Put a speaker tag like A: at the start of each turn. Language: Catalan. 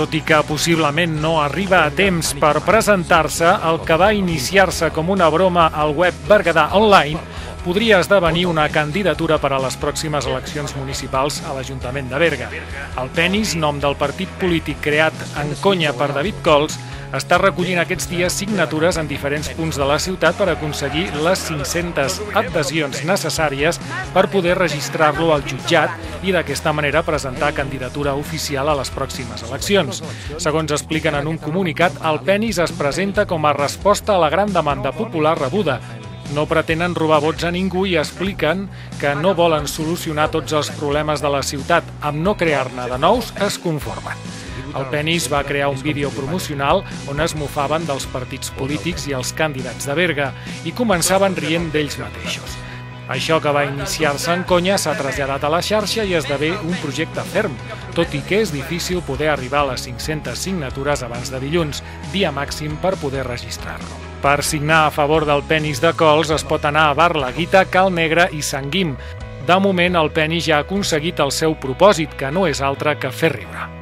A: Tot i que possiblement no arriba a temps per presentar-se, el que va iniciar-se com una broma al web Berguedà Online podria esdevenir una candidatura per a les pròximes eleccions municipals a l'Ajuntament de Berga. El Penis, nom del partit polític creat en conya per David Cols, està recollint aquests dies signatures en diferents punts de la ciutat per aconseguir les 500 adhesions necessàries per poder registrar-lo al jutjat i d'aquesta manera presentar candidatura oficial a les pròximes eleccions. Segons expliquen en un comunicat, el penis es presenta com a resposta a la gran demanda popular rebuda, no pretenen robar vots a ningú i expliquen que no volen solucionar tots els problemes de la ciutat. Amb no crear-ne de nous, es conformen. El Penis va crear un vídeo promocional on es mofaven dels partits polítics i els candidats de Berga i començaven rient d'ells mateixos. Això que va iniciar-se en conya s'ha traslladat a la xarxa i esdevé un projecte ferm, tot i que és difícil poder arribar a les 500 signatures abans de dilluns, dia màxim per poder registrar-lo. Per signar a favor del penis de Cols es pot anar a Bar La Guita, Cal Negre i Sant Guim. De moment, el penis ja ha aconseguit el seu propòsit, que no és altre que fer riure.